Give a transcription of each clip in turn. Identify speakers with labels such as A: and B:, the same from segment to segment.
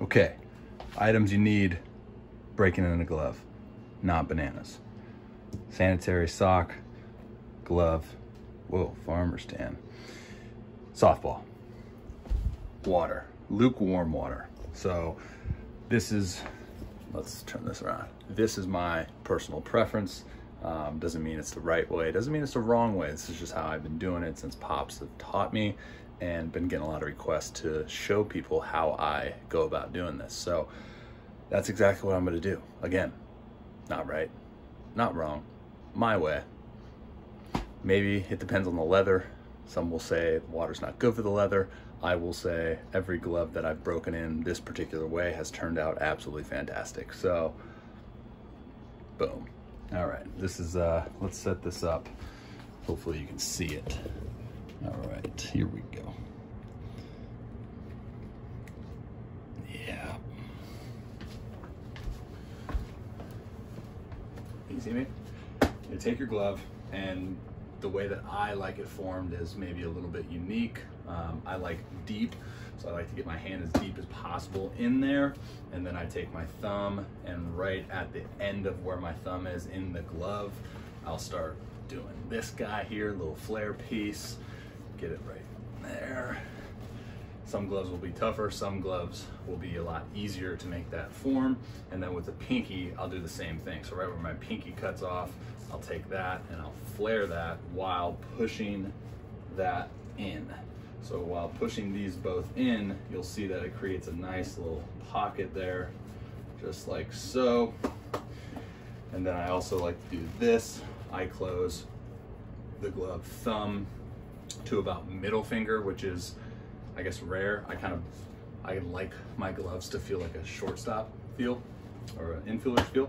A: Okay, items you need breaking in a glove, not bananas. Sanitary sock, glove, whoa, farmer stand, softball, water, lukewarm water. So this is, let's turn this around. This is my personal preference. Um, doesn't mean it's the right way. Doesn't mean it's the wrong way. This is just how I've been doing it since Pops have taught me and been getting a lot of requests to show people how I go about doing this. So that's exactly what I'm gonna do. Again, not right, not wrong, my way. Maybe it depends on the leather. Some will say water's not good for the leather. I will say every glove that I've broken in this particular way has turned out absolutely fantastic. So, boom. All right, this is, uh, let's set this up. Hopefully you can see it. All right, here we go. Yeah. Can you see me? You take your glove and the way that I like it formed is maybe a little bit unique. Um, I like deep, so I like to get my hand as deep as possible in there. And then I take my thumb and right at the end of where my thumb is in the glove, I'll start doing this guy here, little flare piece, get it right there. Some gloves will be tougher, some gloves will be a lot easier to make that form. And then with the pinky, I'll do the same thing. So right where my pinky cuts off, I'll take that and I'll flare that while pushing that in. So while pushing these both in, you'll see that it creates a nice little pocket there, just like so. And then I also like to do this. I close the glove thumb to about middle finger, which is I guess rare. I kind of, I like my gloves to feel like a shortstop feel or an infielder feel.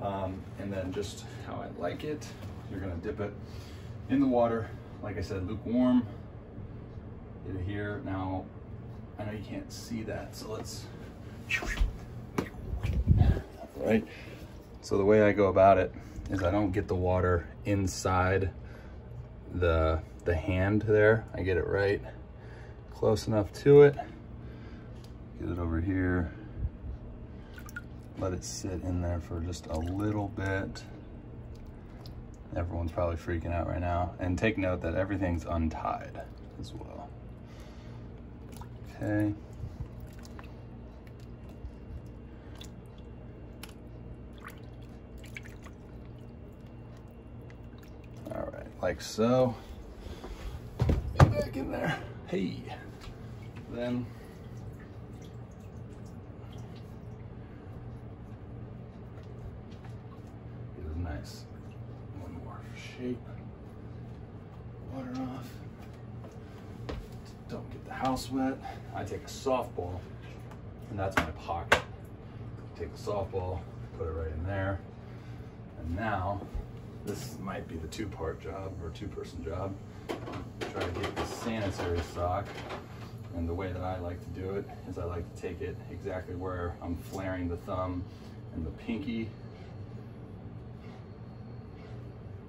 A: Um, and then just how I like it, you're gonna dip it in the water. Like I said, lukewarm, it here. Now, I know you can't see that, so let's, right? So the way I go about it is I don't get the water inside the, the hand there. I get it right close enough to it. Get it over here. Let it sit in there for just a little bit. Everyone's probably freaking out right now. And take note that everything's untied as well. Okay. All right, like so. Get back in there. Hey then get a nice one more shape. Water off. Don't get the house wet. I take a softball and that's my pocket. Take a softball, put it right in there. And now this might be the two part job or two person job. Try to get the sanitary sock and the way that I like to do it is I like to take it exactly where I'm flaring the thumb and the pinky.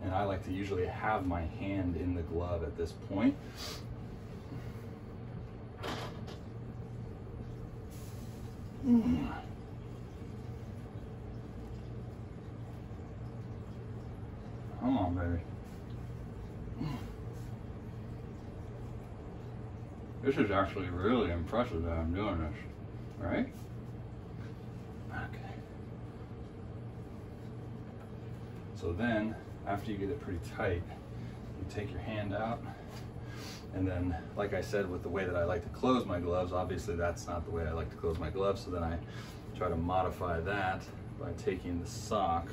A: And I like to usually have my hand in the glove at this point. Mm. Come on, baby. This is actually really impressive that I'm doing this, right? Okay. So then, after you get it pretty tight, you take your hand out, and then, like I said, with the way that I like to close my gloves, obviously that's not the way I like to close my gloves, so then I try to modify that by taking the sock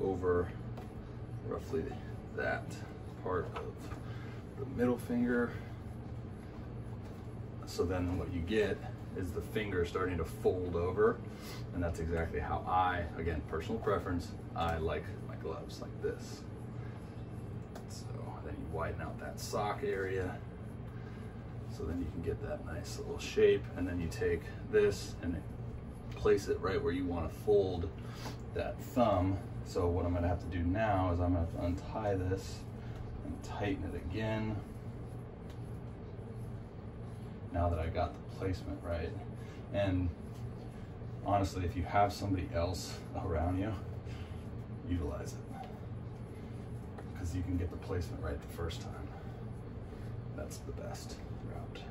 A: over roughly that part of the middle finger so then what you get is the finger starting to fold over. And that's exactly how I, again, personal preference, I like my gloves like this. So then you widen out that sock area. So then you can get that nice little shape. And then you take this and place it right where you want to fold that thumb. So what I'm gonna have to do now is I'm gonna to untie this and tighten it again now that I got the placement right. And honestly, if you have somebody else around you, utilize it. Because you can get the placement right the first time. That's the best route.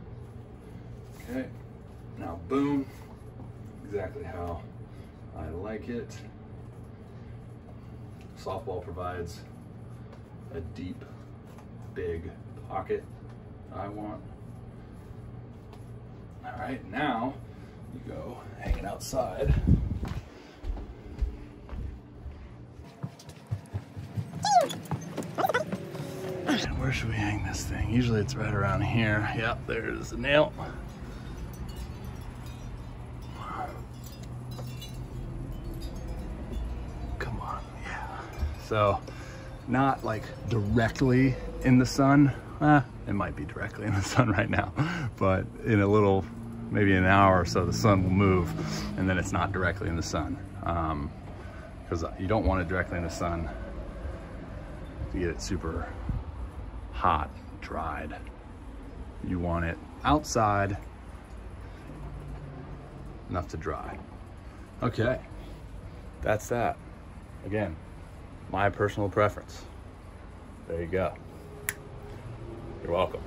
A: Okay, now boom, exactly how I like it. Softball provides a deep, big pocket I want. All right, now you go hanging outside. Where should we hang this thing? Usually it's right around here. Yep, there's the nail. Come on, yeah. So, not like directly in the sun. Eh, it might be directly in the sun right now, but in a little, maybe an hour or so, the sun will move and then it's not directly in the sun. Because um, you don't want it directly in the sun to get it super hot, dried. You want it outside, enough to dry. Okay, that's that. Again, my personal preference. There you go. You're welcome.